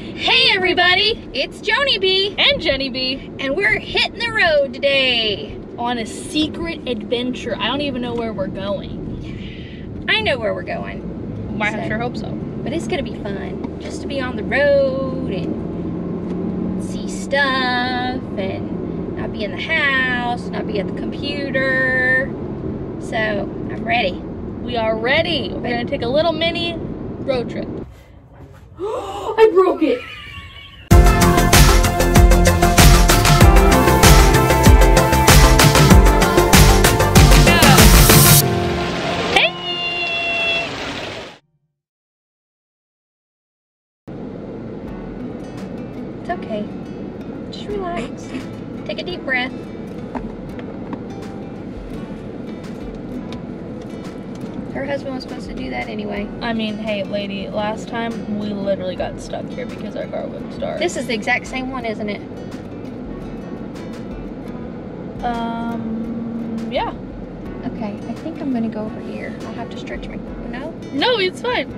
Hey everybody, it's Joanie B, and Jenni B and we're hitting the road today. on a secret adventure. I don't even know where we're going. I know where we're going, I So- sure hope so. but it's gonna be fun just to be on the road and see stuff and not be in the house, not be at the computer. So I'm ready. We are ready. We're gonna take a little mini road trip. I broke it. It's okay. Just relax. Take a deep breath. Her husband was supposed to do that anyway. I mean, hey, lady, last time we literally got stuck here because our car wouldn't start. This is the exact same one, isn't it? um, yeah. Okay, I think I'm gonna go over here. I'll have to stretch my, no? No, it's fine.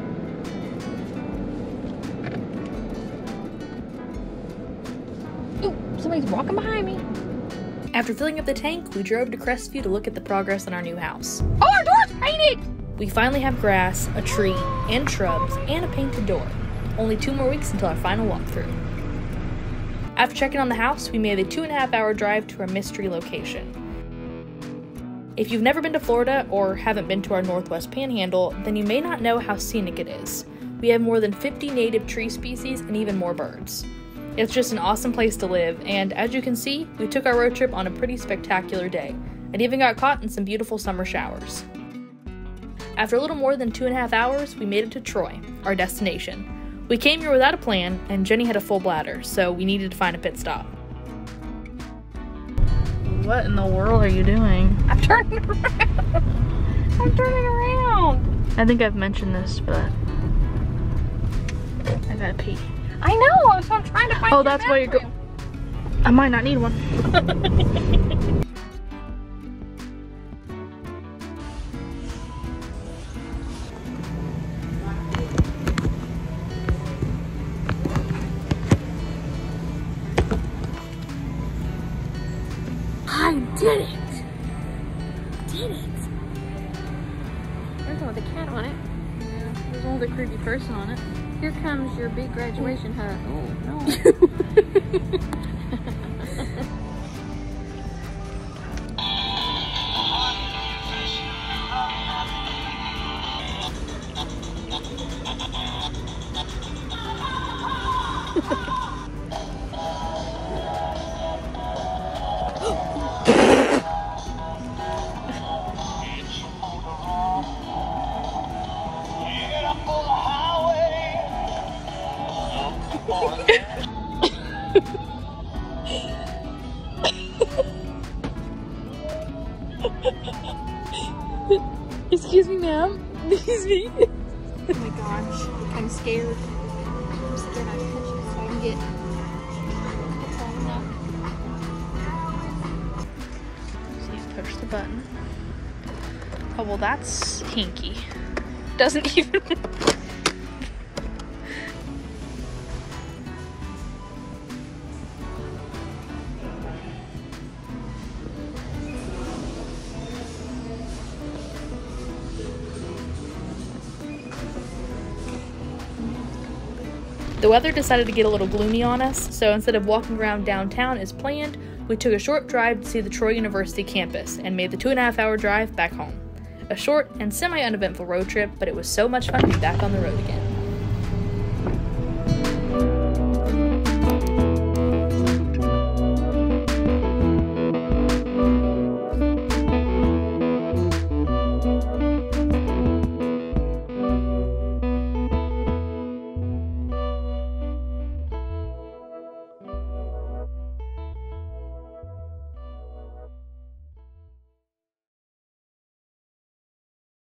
Ooh, somebody's walking behind me. After filling up the tank, we drove to Crestview to look at the progress on our new house. Oh, our door's painted! We finally have grass, a tree, and shrubs, and a painted door. Only two more weeks until our final walkthrough. After checking on the house, we made a two and a half hour drive to our mystery location. If you've never been to Florida or haven't been to our Northwest Panhandle, then you may not know how scenic it is. We have more than 50 native tree species and even more birds. It's just an awesome place to live, and as you can see, we took our road trip on a pretty spectacular day, and even got caught in some beautiful summer showers. After a little more than two and a half hours, we made it to Troy, our destination. We came here without a plan, and Jenni had a full bladder, so we needed to find a pit stop. What in the world are you doing? I'm turning around. I'm turning around. I think I've mentioned this, but I gotta pee. I know, so I'm trying to find Oh, that's why you're go- bathroom. I might not need one. did it! Did it! There's one with a cat on it. There's a little creepy person on it. Here comes your big graduation hug. Oh, no. Excuse me, ma'am. Excuse me. Oh my gosh, I'm scared. I'm scared I touch it so I can get. It's all up. So you push the button. Oh well, that's hinky. Doesn't even. The weather decided to get a little gloomy on us, so instead of walking around downtown as planned, we took a short drive to see the Troy University campus and made the two and a half hour drive back home. A short and semi uneventful road trip, but it was so much fun to be back on the road again.